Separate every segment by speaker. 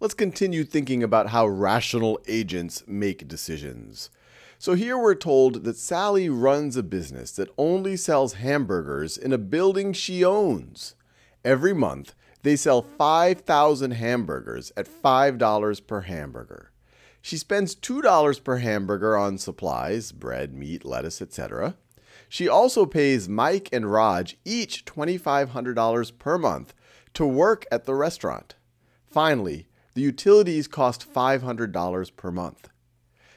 Speaker 1: let's continue thinking about how rational agents make decisions. So here we're told that Sally runs a business that only sells hamburgers in a building she owns. Every month, they sell 5,000 hamburgers at $5 per hamburger. She spends $2 per hamburger on supplies, bread, meat, lettuce, etc. She also pays Mike and Raj each $2,500 per month to work at the restaurant. Finally, the utilities cost $500 per month.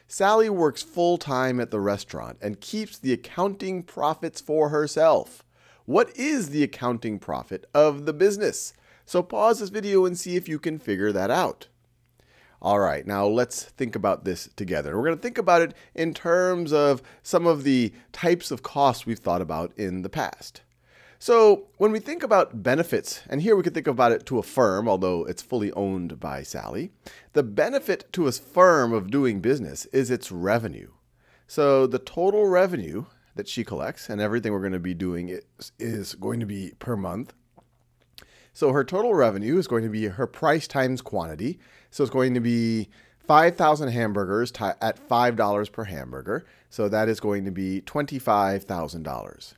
Speaker 1: Sally works full time at the restaurant and keeps the accounting profits for herself. What is the accounting profit of the business? So pause this video and see if you can figure that out. All right, now let's think about this together. We're going to think about it in terms of some of the types of costs we've thought about in the past. So when we think about benefits, and here we could think about it to a firm, although it's fully owned by Sally, the benefit to a firm of doing business is its revenue. So the total revenue that she collects, and everything we're going to be doing is, is going to be per month. So her total revenue is going to be her price times quantity. So it's going to be 5,000 hamburgers at $5 per hamburger. So that is going to be $25,000.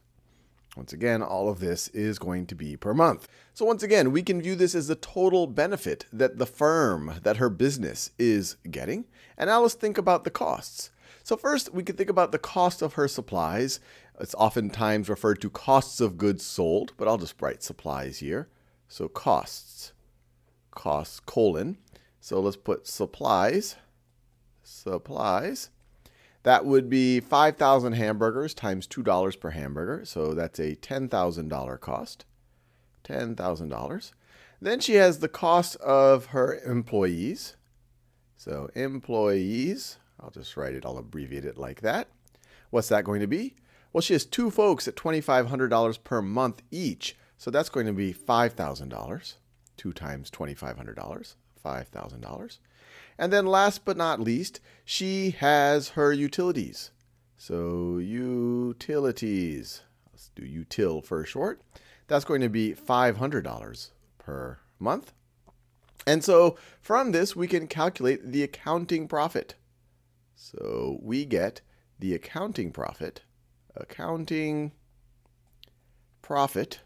Speaker 1: Once again, all of this is going to be per month. So once again, we can view this as the total benefit that the firm, that her business is getting. And now let's think about the costs. So first, we could think about the cost of her supplies. It's oftentimes referred to costs of goods sold, but I'll just write supplies here. So costs, costs colon. So let's put supplies, supplies. That would be 5,000 hamburgers times $2 per hamburger. So that's a $10,000 cost. $10,000. Then she has the cost of her employees. So employees, I'll just write it, I'll abbreviate it like that. What's that going to be? Well, she has two folks at $2,500 per month each. So that's going to be $5,000. 2 times $2,500, $5,000. And then last but not least, she has her utilities. So utilities, let's do util for short. That's going to be $500 per month. And so from this, we can calculate the accounting profit. So we get the accounting profit, accounting profit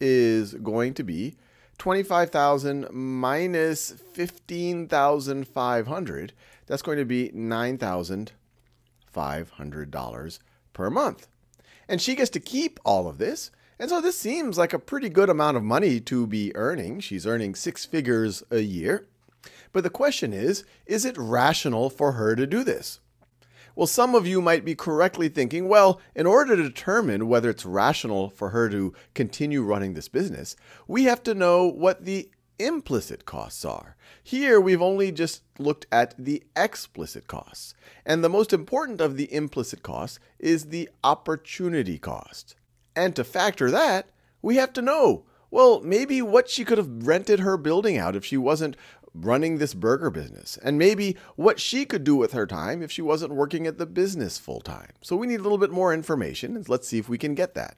Speaker 1: is going to be 25,000 minus 15,500, that's going to be $9,500 per month. And she gets to keep all of this. And so this seems like a pretty good amount of money to be earning. She's earning six figures a year. But the question is, is it rational for her to do this? Well, some of you might be correctly thinking, well, in order to determine whether it's rational for her to continue running this business, we have to know what the implicit costs are. Here, we've only just looked at the explicit costs. And the most important of the implicit costs is the opportunity cost. And to factor that, we have to know well, maybe what she could have rented her building out if she wasn't running this burger business, and maybe what she could do with her time if she wasn't working at the business full time. So we need a little bit more information, and let's see if we can get that.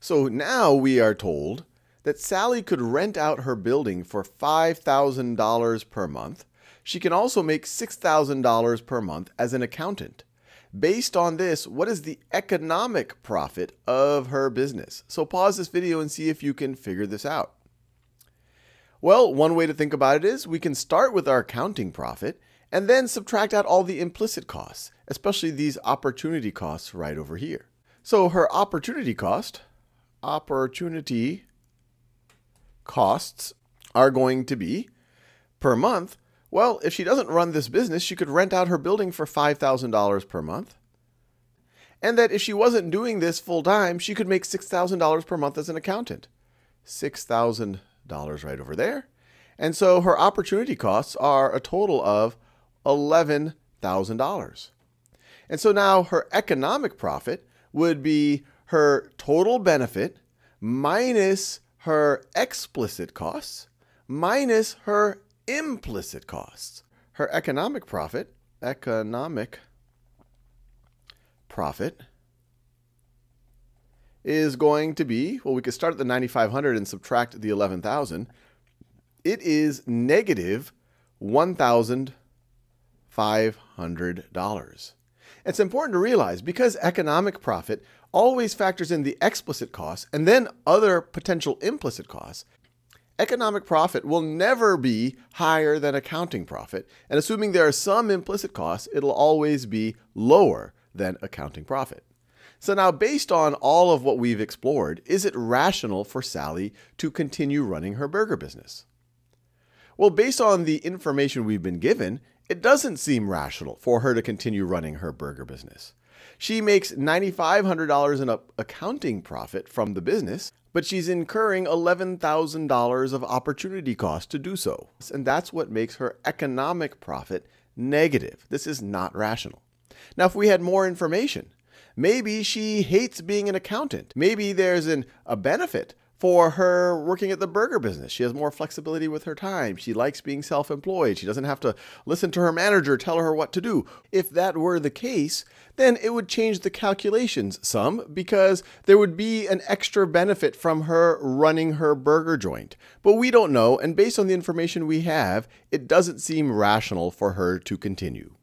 Speaker 1: So now we are told that Sally could rent out her building for $5,000 per month. She can also make $6,000 per month as an accountant. Based on this, what is the economic profit of her business? So pause this video and see if you can figure this out. Well, one way to think about it is we can start with our accounting profit and then subtract out all the implicit costs, especially these opportunity costs right over here. So her opportunity cost, opportunity costs are going to be per month. Well, if she doesn't run this business, she could rent out her building for $5,000 per month. And that if she wasn't doing this full time, she could make $6,000 per month as an accountant. 6000 dollars right over there. And so her opportunity costs are a total of $11,000. And so now her economic profit would be her total benefit minus her explicit costs minus her implicit costs. Her economic profit, economic profit is going to be, well, we could start at the 9,500 and subtract the 11,000. It is negative $1,500. It's important to realize because economic profit always factors in the explicit costs and then other potential implicit costs, economic profit will never be higher than accounting profit. And assuming there are some implicit costs, it'll always be lower than accounting profit. So now, based on all of what we've explored, is it rational for Sally to continue running her burger business? Well, based on the information we've been given, it doesn't seem rational for her to continue running her burger business. She makes $9,500 in accounting profit from the business, but she's incurring $11,000 of opportunity cost to do so. And that's what makes her economic profit negative. This is not rational. Now, if we had more information, maybe she hates being an accountant. Maybe there's an, a benefit for her working at the burger business. She has more flexibility with her time. She likes being self employed. She doesn't have to listen to her manager tell her what to do. If that were the case, then it would change the calculations some because there would be an extra benefit from her running her burger joint. But we don't know, and based on the information we have, it doesn't seem rational for her to continue.